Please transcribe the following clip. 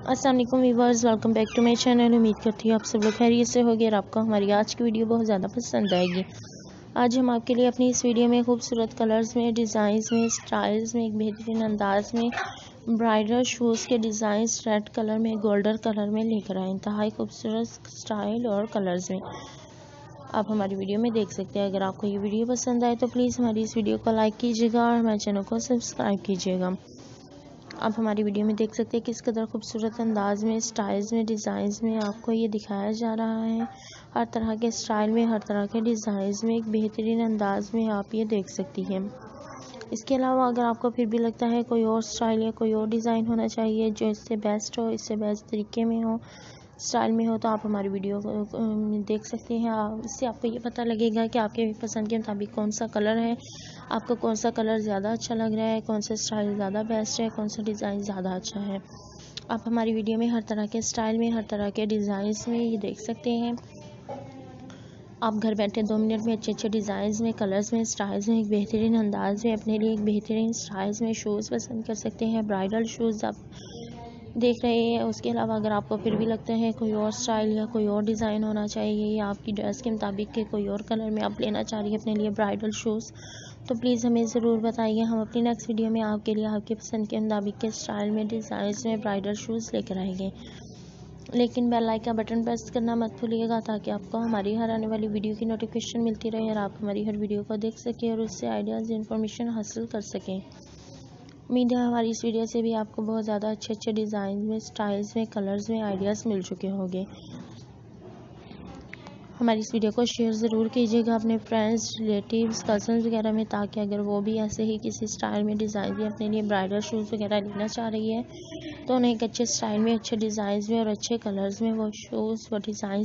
अस्सलाम वालेकुम viewers welcome back to my channel. उम्मीद करती हूँ आप सब लोग खैरियत से होगी और आपको हमारी आज की वीडियो बहुत ज़्यादा पसंद आएगी। आज हम आपके लिए अपनी इस वीडियो में खूबसूरत कलर्स में, डिज़ाइंस में, स्टाइल्स में, एक बेहतरीन अंदाज में, ब्राइडल शूज़ के डिज़ाइन रेड कलर में, गोल्डन कलर में लेकर आए इंतहाई खूबसूरत स्टाइल और कलर्स में। आप हमारी वीडियो में देख सकते हैं। अगर आपको ये वीडियो पसंद आए तो प्लीज़ हमारी इस वीडियो को लाइक कीजिएगा और हमारे चैनल को सब्सक्राइब कीजिएगा। आप हमारी वीडियो में देख सकते हैं किस कदर खूबसूरत अंदाज में, स्टाइल्स में डिज़ाइंस में आपको ये दिखाया जा रहा है। हर तरह के स्टाइल में, हर तरह के डिज़ाइंस में एक बेहतरीन अंदाज में आप ये देख सकती हैं। इसके अलावा अगर आपको फिर भी लगता है कोई और स्टाइल या कोई और डिज़ाइन होना चाहिए जो इससे बेस्ट हो, इससे बेस्ट तरीके में हो स्टाइल में हो तो आप हमारी वीडियो देख सकते हैं। इससे आपको ये पता लगेगा कि आपके पसंद के मुताबिक कौन सा कलर है। आपको कौन सा कलर ज़्यादा अच्छा लग रहा है कौन सा स्टाइल ज़्यादा बेस्ट है कौन सा डिज़ाइन ज़्यादा अच्छा है। आप हमारी वीडियो में हर तरह के स्टाइल में, हर तरह के डिज़ाइंस में ये देख सकते हैं। आप घर बैठे दो मिनट में अच्छे अच्छे डिज़ाइंस में, कलर्स में, स्टाइल्स में, एक बेहतरीन अंदाज में अपने लिए एक बेहतरीन स्टाइल्स में शूज़ पसंद कर सकते हैं। ब्राइडल शूज़ आप देख रहे हैं। उसके अलावा अगर आपको फिर भी लगता है कोई और स्टाइल या कोई और डिज़ाइन होना चाहिए या आपकी ड्रेस के मुताबिक के कोई और कलर में आप लेना चाह रही है अपने लिए ब्राइडल शूज़ तो प्लीज़ हमें ज़रूर बताइए। हम अपनी नेक्स्ट वीडियो में आपके लिए, आपके पसंद के मुताबिक के स्टाइल में डिज़ाइन में ब्राइडल शूज़ लेकर आएँगे। लेकिन बेल लाइक का बटन प्रेस करना मत भूलिएगा ताकि आपको हमारी हर आने वाली वीडियो की नोटिफिकेशन मिलती रहे और आप हमारी हर वीडियो को देख सकें और उससे आइडियाज़ इन्फॉर्मेशन हासिल कर सकें। उम्मीद है हमारी इस वीडियो से भी आपको बहुत ज़्यादा अच्छे अच्छे डिज़ाइन में स्टाइल्स में कलर्स में आइडियाज़ मिल चुके होंगे। हमारी इस वीडियो को शेयर ज़रूर कीजिएगा अपने फ्रेंड्स रिलेटिव्स कज़न वगैरह में, ताकि अगर वो भी ऐसे ही किसी स्टाइल में डिज़ाइन या अपने लिए ब्राइडल शूज़ वगैरह लेना चाह रही है तो उन्हें एक अच्छे स्टाइल में, अच्छे डिज़ाइन में और अच्छे कलर्स में वो शूज़ व डिज़ाइन